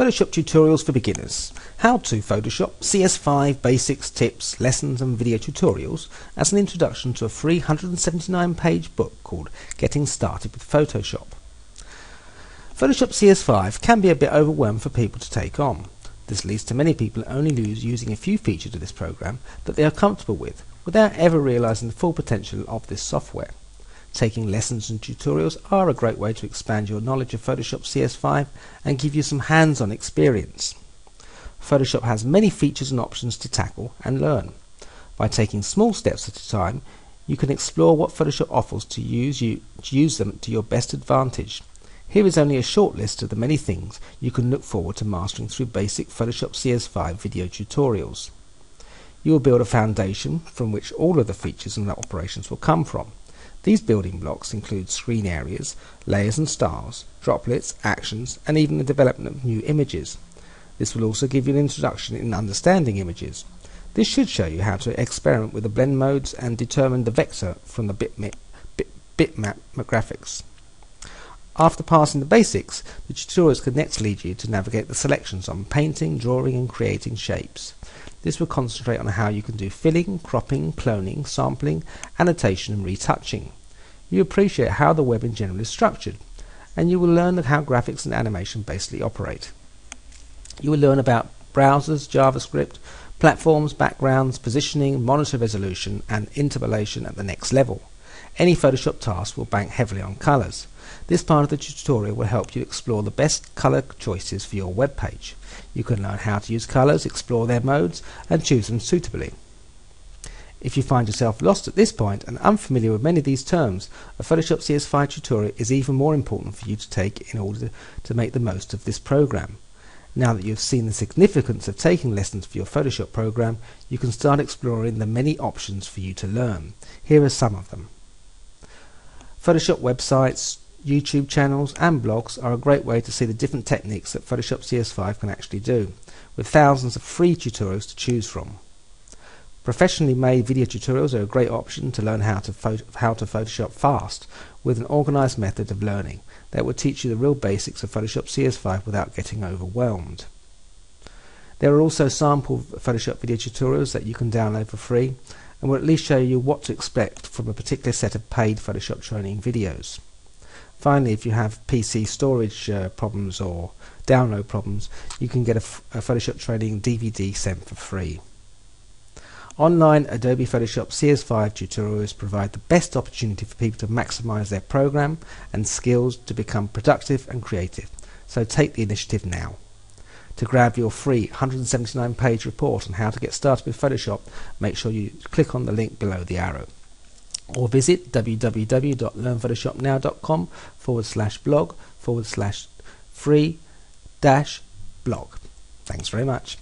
Photoshop tutorials for beginners. How to Photoshop CS5 basics, tips, lessons and video tutorials as an introduction to a free 179 page book called Getting Started with Photoshop. Photoshop CS5 can be a bit overwhelming for people to take on. This leads to many people only using a few features of this program that they are comfortable with without ever realizing the full potential of this software. Taking lessons and tutorials are a great way to expand your knowledge of Photoshop CS5 and give you some hands-on experience. Photoshop has many features and options to tackle and learn. By taking small steps at a time, you can explore what Photoshop offers to use, you, to use them to your best advantage. Here is only a short list of the many things you can look forward to mastering through basic Photoshop CS5 video tutorials. You will build a foundation from which all of the features and operations will come from. These building blocks include screen areas, layers and styles, droplets, actions, and even the development of new images. This will also give you an introduction in understanding images. This should show you how to experiment with the blend modes and determine the vector from the bitmap, bit, graphics. After passing the basics, the tutorials can next lead you to navigate the selections on painting, drawing and creating shapes. This will concentrate on how you can do filling, cropping, cloning, sampling, annotation and retouching. You appreciate how the web in general is structured, and you will learn how graphics and animation basically operate. You will learn about browsers, JavaScript, platforms, backgrounds, positioning, monitor resolution, and interpolation at the next level. Any Photoshop task will bank heavily on colors. This part of the tutorial will help you explore the best color choices for your web page. You can learn how to use colors, explore their modes, and choose them suitably. If you find yourself lost at this point and unfamiliar with many of these terms, a Photoshop CS5 tutorial is even more important for you to take in order to make the most of this program. Now that you've seen the significance of taking lessons for your Photoshop program, you can start exploring the many options for you to learn. Here are some of them. Photoshop websites, YouTube channels and blogs are a great way to see the different techniques that Photoshop CS5 can actually do, with thousands of free tutorials to choose from. Professionally made video tutorials are a great option to learn how to, how to Photoshop fast with an organized method of learning that will teach you the real basics of Photoshop CS5 without getting overwhelmed. There are also sample Photoshop video tutorials that you can download for free and will at least show you what to expect from a particular set of paid Photoshop training videos. Finally, if you have PC storage uh, problems or download problems, you can get a, Photoshop training DVD sent for free. Online Adobe Photoshop CS5 tutorials provide the best opportunity for people to maximize their program and skills to become productive and creative. So take the initiative now. To grab your free 179 page report on how to get started with Photoshop, make sure you click on the link below the arrow or visit www.learnphotoshopnow.com forward slash blog forward slash free dash blog. Thanks very much.